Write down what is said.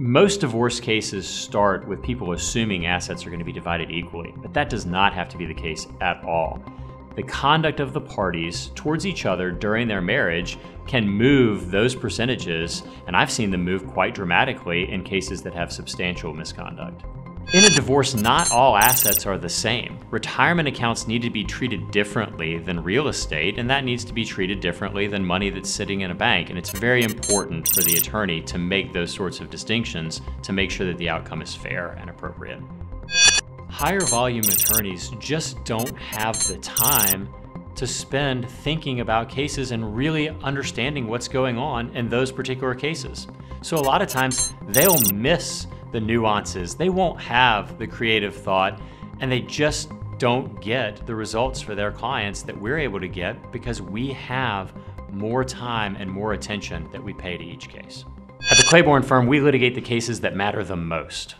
Most divorce cases start with people assuming assets are going to be divided equally, but that does not have to be the case at all. The conduct of the parties towards each other during their marriage can move those percentages, and I've seen them move quite dramatically in cases that have substantial misconduct. In a divorce, not all assets are the same. Retirement accounts need to be treated differently than real estate, and that needs to be treated differently than money that's sitting in a bank. And it's very important for the attorney to make those sorts of distinctions to make sure that the outcome is fair and appropriate. Higher volume attorneys just don't have the time to spend thinking about cases and really understanding what's going on in those particular cases. So a lot of times they'll miss the nuances. They won't have the creative thought and they just don't get the results for their clients that we're able to get because we have more time and more attention that we pay to each case. At the Claiborne firm, we litigate the cases that matter the most.